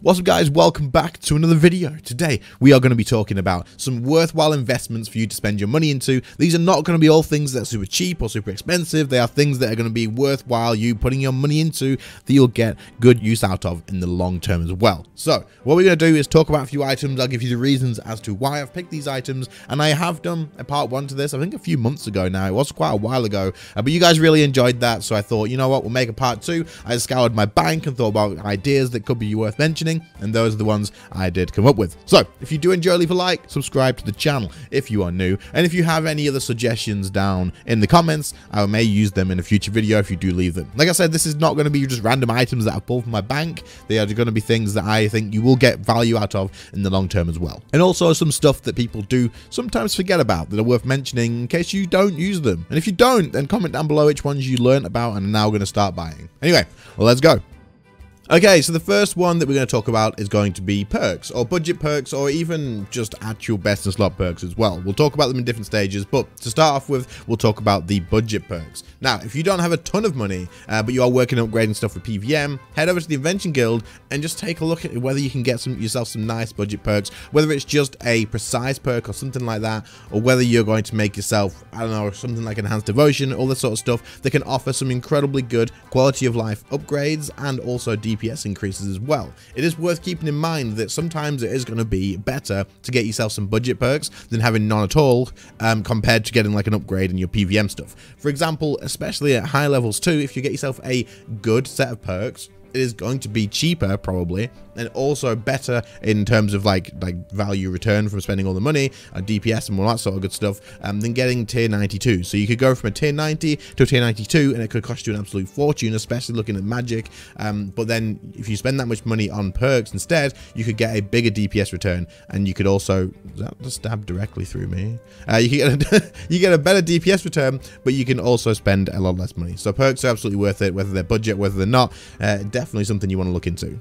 What's up guys, welcome back to another video. Today we are going to be talking about some worthwhile investments for you to spend your money into. These are not going to be all things that are super cheap or super expensive. They are things that are going to be worthwhile you putting your money into that you'll get good use out of in the long term as well. So what we're going to do is talk about a few items. I'll give you the reasons as to why I've picked these items and I have done a part one to this I think a few months ago now. It was quite a while ago uh, but you guys really enjoyed that so I thought you know what we'll make a part two. I scoured my bank and thought about ideas that could be worth mentioning and those are the ones I did come up with. So, if you do enjoy, leave a like, subscribe to the channel if you are new, and if you have any other suggestions down in the comments, I may use them in a future video if you do leave them. Like I said, this is not going to be just random items that I pull from my bank. They are going to be things that I think you will get value out of in the long term as well. And also some stuff that people do sometimes forget about that are worth mentioning in case you don't use them. And if you don't, then comment down below which ones you learned about and are now going to start buying. Anyway, well, let's go. Okay, so the first one that we're going to talk about is going to be perks, or budget perks, or even just actual best and slot perks as well. We'll talk about them in different stages, but to start off with, we'll talk about the budget perks. Now, if you don't have a ton of money, uh, but you are working on upgrading stuff with PVM, head over to the Invention Guild and just take a look at whether you can get some yourself some nice budget perks, whether it's just a precise perk or something like that, or whether you're going to make yourself, I don't know, something like Enhanced Devotion, all this sort of stuff that can offer some incredibly good quality of life upgrades and also DP DPS increases as well. It is worth keeping in mind that sometimes it is going to be better to get yourself some budget perks than having none at all um, compared to getting like an upgrade in your PVM stuff. For example, especially at high levels too, if you get yourself a good set of perks, it is going to be cheaper probably and also better in terms of like like value return from spending all the money on DPS and all that sort of good stuff um, than getting tier 92. So you could go from a tier 90 to a tier 92 and it could cost you an absolute fortune, especially looking at magic. Um, but then if you spend that much money on perks instead, you could get a bigger DPS return and you could also, that just stab directly through me? Uh, you, get a, you get a better DPS return, but you can also spend a lot less money. So perks are absolutely worth it, whether they're budget, whether they're not, uh, definitely something you want to look into.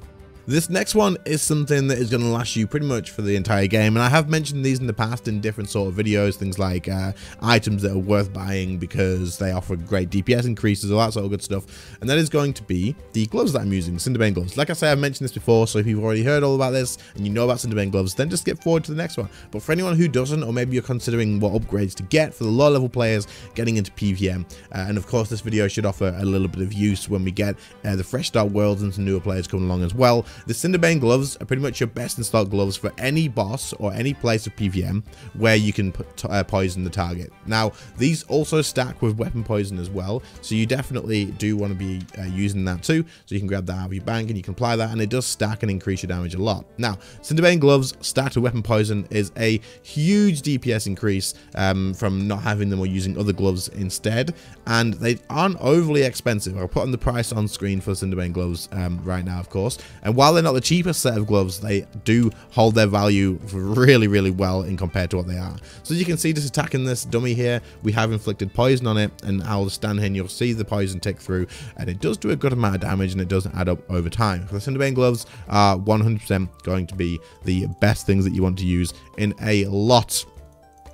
This next one is something that is going to last you pretty much for the entire game, and I have mentioned these in the past in different sort of videos, things like uh, items that are worth buying because they offer great DPS increases, all that sort of good stuff, and that is going to be the gloves that I'm using, Cinderbane gloves. Like I say, I've mentioned this before, so if you've already heard all about this and you know about Cinderbane gloves, then just skip forward to the next one. But for anyone who doesn't, or maybe you're considering what upgrades to get for the low level players getting into PVM, uh, and of course this video should offer a little bit of use when we get uh, the fresh start worlds and some newer players coming along as well. The Cinderbane gloves are pretty much your best in stock gloves for any boss or any place of PVM where you can put, uh, poison the target. Now, these also stack with weapon poison as well, so you definitely do want to be uh, using that too. So you can grab that out of your bank and you can apply that, and it does stack and increase your damage a lot. Now, Cinderbane gloves stacked with weapon poison is a huge DPS increase um, from not having them or using other gloves instead, and they aren't overly expensive. I'll put on the price on screen for Cinderbane gloves um, right now, of course. And while they're not the cheapest set of gloves, they do hold their value really, really well in compared to what they are. So you can see, just attacking this dummy here, we have inflicted poison on it, and I'll stand here and you'll see the poison tick through, and it does do a good amount of damage, and it doesn't add up over time. The Cinderbane gloves are 100% going to be the best things that you want to use in a lot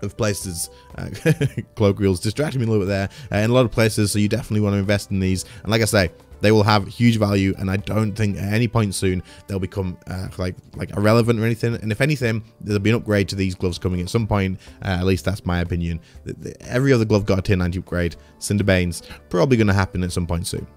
of places. Uh, cloak wheels distracting me a little bit there. Uh, in a lot of places, so you definitely want to invest in these. And like I say, they will have huge value, and I don't think at any point soon they'll become uh, like like irrelevant or anything. And if anything, there'll be an upgrade to these gloves coming at some point. Uh, at least that's my opinion. Every other glove got a tier 90 upgrade. Cinderbane's probably going to happen at some point soon.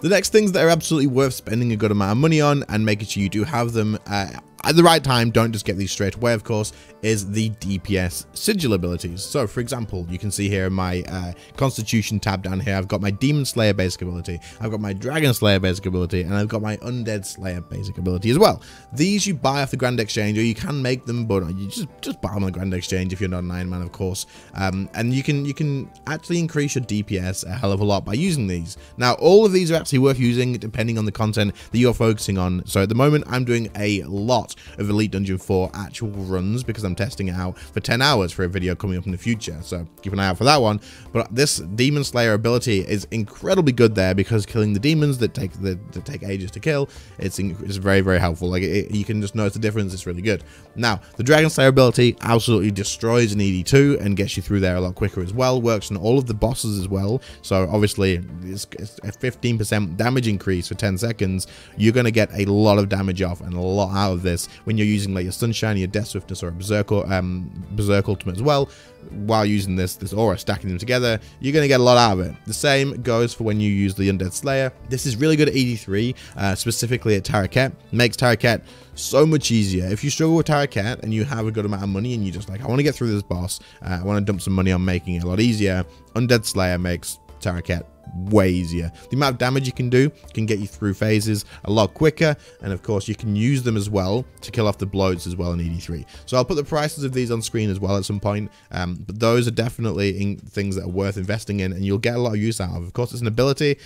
The next things that are absolutely worth spending a good amount of money on and making sure you do have them uh, at the right time, don't just get these straight away, of course, is the DPS sigil abilities. So, for example, you can see here in my uh, Constitution tab down here, I've got my Demon Slayer basic ability, I've got my Dragon Slayer basic ability, and I've got my Undead Slayer basic ability as well. These you buy off the Grand Exchange, or you can make them, but you just, just buy them on the Grand Exchange if you're not an Iron Man, of course. Um, and you can, you can actually increase your DPS a hell of a lot by using these. Now, all of these are actually worth using depending on the content that you're focusing on. So at the moment, I'm doing a lot of Elite Dungeon 4 actual runs because I'm testing it out for 10 hours for a video coming up in the future. So keep an eye out for that one. But this Demon Slayer ability is incredibly good there because killing the demons that take that, that take ages to kill, it's, it's very, very helpful. Like it, you can just notice the difference. It's really good. Now, the Dragon Slayer ability absolutely destroys an ED2 and gets you through there a lot quicker as well. Works on all of the bosses as well. So obviously, it's, it's a 15% damage increase for 10 seconds. You're going to get a lot of damage off and a lot out of this when you're using like your Sunshine, your Death Swiftness, or a Berserk, um, Berserk Ultimate as well. While using this, this aura, stacking them together, you're going to get a lot out of it. The same goes for when you use the Undead Slayer. This is really good at ED3, uh, specifically at Taraket. Makes Taraket so much easier. If you struggle with Taraket and you have a good amount of money and you just like, I want to get through this boss, uh, I want to dump some money on making it a lot easier, Undead Slayer makes Taraket way easier. The amount of damage you can do can get you through phases a lot quicker, and of course you can use them as well to kill off the bloats as well in ED3. So I'll put the prices of these on screen as well at some point, um, but those are definitely things that are worth investing in, and you'll get a lot of use out of. Of course, it's an ability,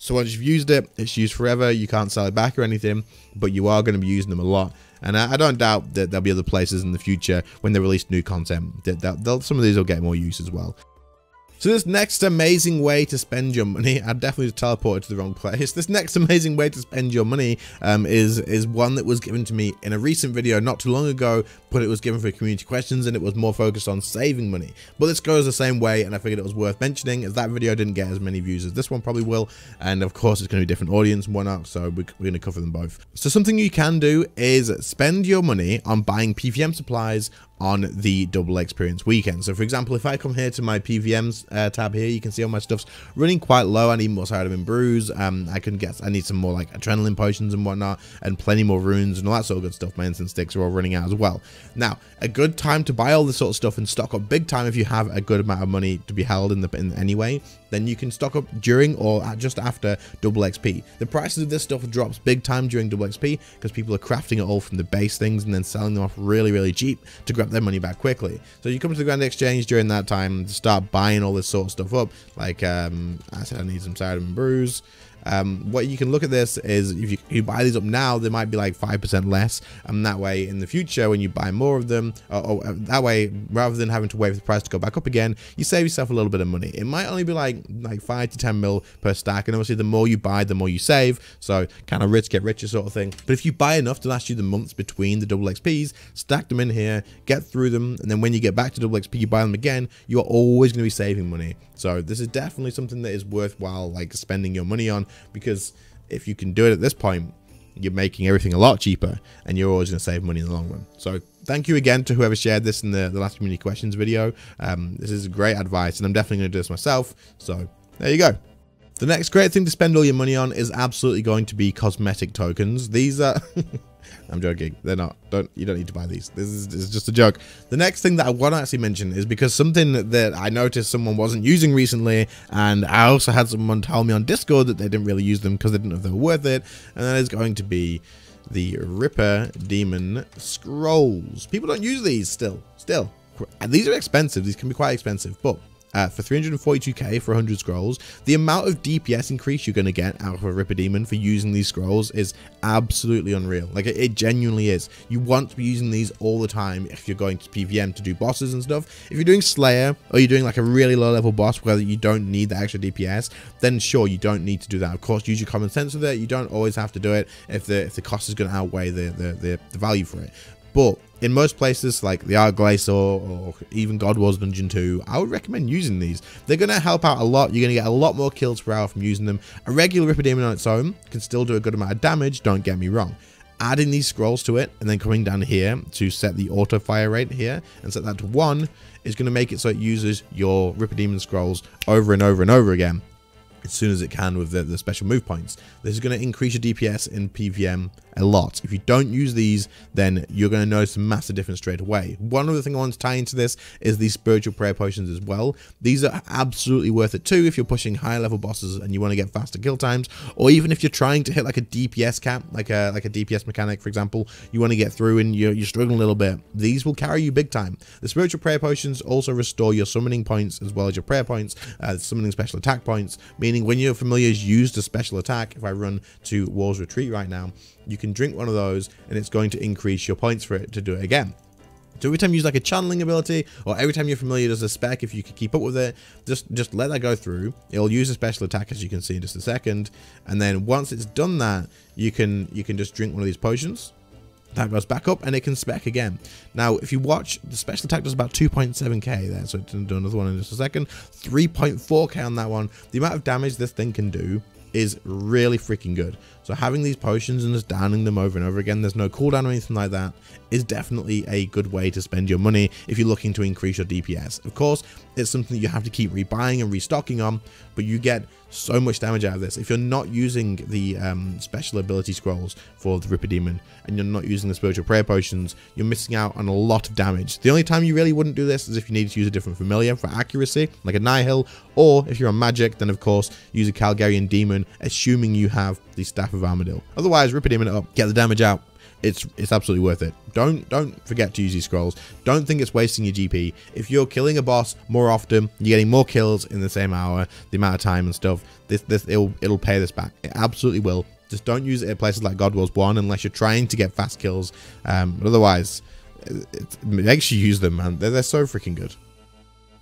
so once you've used it, it's used forever. You can't sell it back or anything, but you are going to be using them a lot. And I, I don't doubt that there'll be other places in the future when they release new content that, that some of these will get more use as well. So this next amazing way to spend your money, I definitely teleported to the wrong place. This next amazing way to spend your money um, is is one that was given to me in a recent video not too long ago, but it was given for community questions and it was more focused on saving money. But this goes the same way and I figured it was worth mentioning as that video didn't get as many views as this one probably will. And of course it's going to be different audience and whatnot, so we're going to cover them both. So something you can do is spend your money on buying PVM supplies on the double experience weekend. So for example, if I come here to my PVMs uh, tab here, you can see all my stuff's running quite low. I need more Saradomin brews. Um, I can get, I need some more like adrenaline potions and whatnot, and plenty more runes and all that sort of good stuff. My incense sticks are all running out as well. Now, a good time to buy all this sort of stuff and stock up big time if you have a good amount of money to be held in the in any way, then you can stock up during or just after double XP. The prices of this stuff drops big time during double XP because people are crafting it all from the base things and then selling them off really, really cheap to grab their money back quickly. So you come to the Grand Exchange during that time to start buying all this sort of stuff up. Like um, I said, I need some Saradomin brews. Um, what you can look at this is if you, you, buy these up now, they might be like 5% less. And that way in the future, when you buy more of them, or, or, uh, that way, rather than having to wait for the price to go back up again, you save yourself a little bit of money. It might only be like, like 5 to 10 mil per stack. And obviously the more you buy, the more you save. So kind of rich get richer sort of thing. But if you buy enough to last you the months between the double XPs, stack them in here, get through them. And then when you get back to double XP, you buy them again, you are always going to be saving money. So this is definitely something that is worthwhile like spending your money on because if you can do it at this point, you're making everything a lot cheaper and you're always going to save money in the long run. So thank you again to whoever shared this in the, the last community questions video. Um, this is great advice and I'm definitely going to do this myself. So there you go. The next great thing to spend all your money on is absolutely going to be cosmetic tokens. These are... I'm joking. They're not. Don't you don't need to buy these. This is, this is just a joke. The next thing that I want to actually mention is because something that I noticed someone wasn't using recently, and I also had someone tell me on Discord that they didn't really use them because they didn't know if they were worth it, and that is going to be the Ripper Demon Scrolls. People don't use these still. Still. These are expensive. These can be quite expensive, but uh, for 342k for 100 scrolls. The amount of DPS increase you're going to get out of a Ripper Demon for using these scrolls is absolutely unreal. Like, it, it, genuinely is. You want to be using these all the time if you're going to PVM to do bosses and stuff. If you're doing Slayer, or you're doing like a really low level boss where you don't need the extra DPS, then sure, you don't need to do that. Of course, use your common sense with it. You don't always have to do it if the, if the cost is going to outweigh the, the, the, the value for it. But in most places like the Arch-Glacor or even God Wars Dungeon 2, I would recommend using these. They're going to help out a lot. You're going to get a lot more kills per hour from using them. A regular Ripper Demon on its own can still do a good amount of damage, don't get me wrong. Adding these scrolls to it and then coming down here to set the auto fire rate here and set that to 1 is going to make it so it uses your Ripper Demon scrolls over and over and over again as soon as it can with the, the special move points. This is going to increase your DPS in PVM a lot. If you don't use these, then you're going to notice a massive difference straight away. One other thing I want to tie into this is these spiritual prayer potions as well. These are absolutely worth it too if you're pushing higher level bosses and you want to get faster kill times, or even if you're trying to hit like a DPS cap, like a like a DPS mechanic, for example, you want to get through and you're, you're struggling a little bit. These will carry you big time. The spiritual prayer potions also restore your summoning points as well as your prayer points, uh, summoning special attack points, meaning when your familiars used a special attack, if I run to War's Retreat right now, you can drink one of those and it's going to increase your points for it to do it again. So every time you use like a channeling ability, or every time your familiar does a spec, if you can keep up with it, just just let that go through. It'll use a special attack as you can see in just a second, and then once it's done that, you can you can just drink one of these potions. That goes back up and it can spec again. Now, if you watch, the special attack does about 2.7k there, so it's do another one in just a second. 3.4k on that one. The amount of damage this thing can do is really freaking good. So having these potions and just downing them over and over again, there's no cooldown or anything like that, is definitely a good way to spend your money if you're looking to increase your DPS. Of course, it's something you have to keep rebuying and restocking on, but you get so much damage out of this. If you're not using the um, special ability scrolls for the Ripper Demon and you're not using the Spiritual Prayer Potions, you're missing out on a lot of damage. The only time you really wouldn't do this is if you needed to use a different familiar for accuracy, like a Nihil, or if you're on magic, then of course use a Kal'gerion Demon, assuming you have the Staff of Armadyl. Otherwise, Demon it up, get the damage out, it's it's absolutely worth it. Don't don't forget to use these scrolls. Don't think it's wasting your GP. If you're killing a boss more often, you're getting more kills in the same hour, the amount of time and stuff. This this it'll it'll pay this back. It absolutely will. Just don't use it at places like God Wars 1 unless you're trying to get fast kills. Um, but otherwise, it, it, make sure you use them, man. They're, they're so freaking good.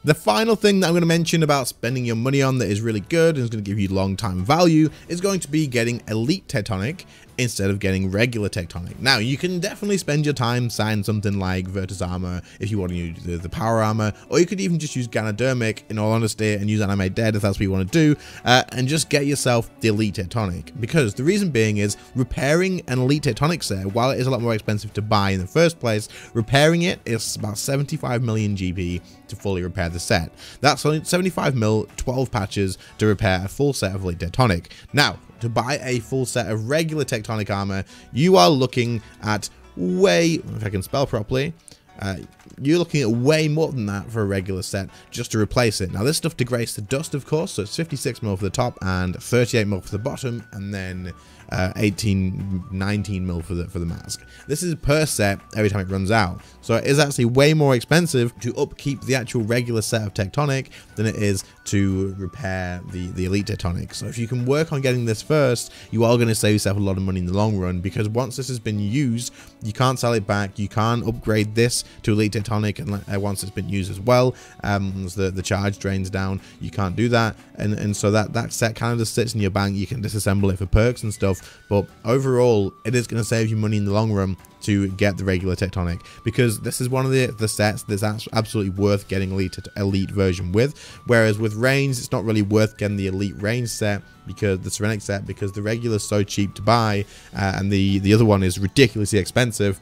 The final thing that I'm going to mention about spending your money on that is really good and is going to give you long time value is going to be getting Elite Tectonic instead of getting regular Tectonic. Now, you can definitely spend your time signing something like Virtus Armor if you want to use the, the Power Armor, or you could even just use Ganodermic, in all honesty, and use Animate Dead if that's what you want to do, uh, and just get yourself the Elite Tectonic. Because the reason being is repairing an Elite Tectonic set, while it is a lot more expensive to buy in the first place, repairing it is about 75 million GP to fully repair the set. That's only 75 mil, 12 patches to repair a full set of Elite Tectonic. Now, to buy a full set of regular Tectonic armor, you are looking at way, if I can spell properly, uh, you're looking at way more than that for a regular set just to replace it. Now this stuff degrades to dust of course, so it's 56 mil for the top and 38 mil for the bottom and then uh, 18, 19 mil for the, for the mask. This is per set every time it runs out. So it is actually way more expensive to upkeep the actual regular set of Tectonic than it is to repair the, the Elite Tectonic. So if you can work on getting this first, you are going to save yourself a lot of money in the long run because once this has been used, you can't sell it back. You can't upgrade this to Elite Tectonic and uh, once it's been used as well. Um, the, the charge drains down. You can't do that. And, and so that, that set kind of just sits in your bank. You can disassemble it for perks and stuff but overall, it is going to save you money in the long run to get the regular Tectonic because this is one of the, the sets that's absolutely worth getting elite elite version with. Whereas with range, it's not really worth getting the elite range set because the Serenic set because the regular is so cheap to buy uh, and the the other one is ridiculously expensive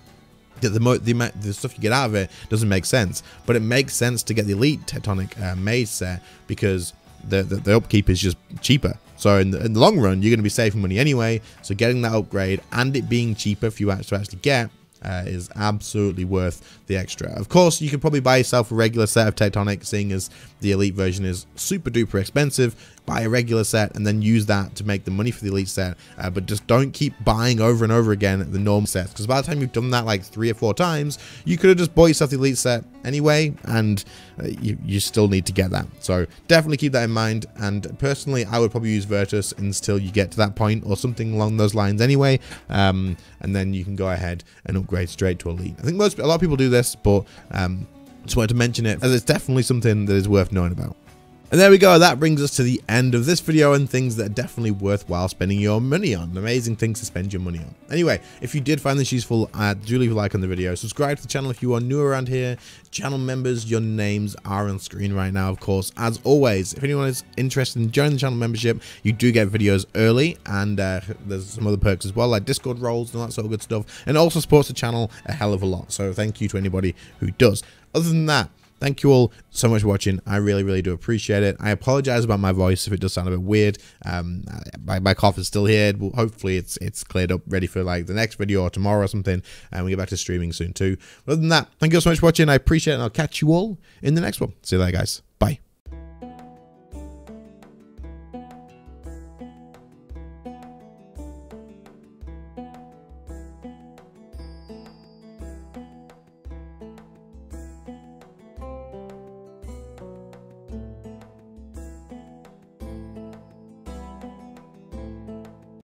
the, the, the, the, stuff you get out of it doesn't make sense. But it makes sense to get the Elite Tectonic uh, Mage set because the, the, the, upkeep is just cheaper. So in the, in the long run, you're going to be saving money anyway. So getting that upgrade and it being cheaper for you to actually get uh, is absolutely worth the extra. Of course, you could probably buy yourself a regular set of Tectonic, seeing as the Elite version is super duper expensive buy a regular set and then use that to make the money for the elite set uh, but just don't keep buying over and over again the normal sets. Because by the time you've done that like three or four times you could have just bought yourself the elite set anyway and uh, you, you still need to get that. So definitely keep that in mind and personally I would probably use Virtus until you get to that point or something along those lines anyway um, and then you can go ahead and upgrade straight to elite. I think most a lot of people do this but um, just wanted to mention it as it's definitely something that is worth knowing about and there we go, that brings us to the end of this video and things that are definitely worthwhile spending your money on. Amazing things to spend your money on. Anyway, if you did find this useful, uh, do leave a like on the video. Subscribe to the channel if you are new around here. Channel members, your names are on screen right now, of course. As always, if anyone is interested in joining the channel membership, you do get videos early and uh, there's some other perks as well, like Discord roles and all that sort of good stuff. And also supports the channel a hell of a lot. So thank you to anybody who does. Other than that, Thank you all so much for watching. I really, really do appreciate it. I apologize about my voice if it does sound a bit weird. Um, my, my cough is still here. Well, hopefully it's it's cleared up, ready for like the next video or tomorrow or something. And we get back to streaming soon too. But other than that, thank you all so much for watching. I appreciate it and I'll catch you all in the next one. See you later, guys.